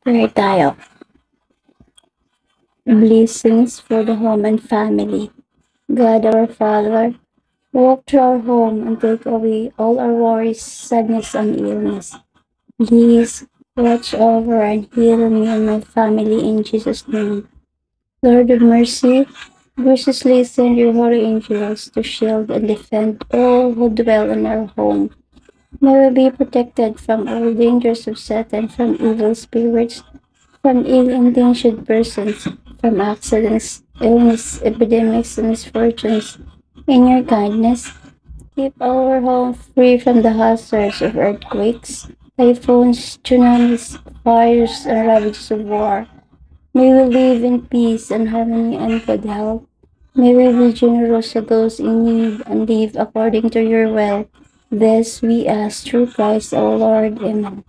Pray tayo. Blessings for the home and family. God our Father, walk through our home and take away all our worries, sadness, and illness. Please watch over and heal me and my family in Jesus' name. Lord of mercy, graciously send your holy angels to shield and defend all who dwell in our home. May we be protected from all dangers of Satan, from evil spirits, from ill-intentioned persons, from accidents, illness, epidemics, and misfortunes. In your kindness, keep our home free from the hazards of earthquakes, typhoons, tsunamis, fires, and ravages of war. May we live in peace and harmony and good health. May we be generous to those in need and live according to your will. This we ask through Christ our Lord. Amen.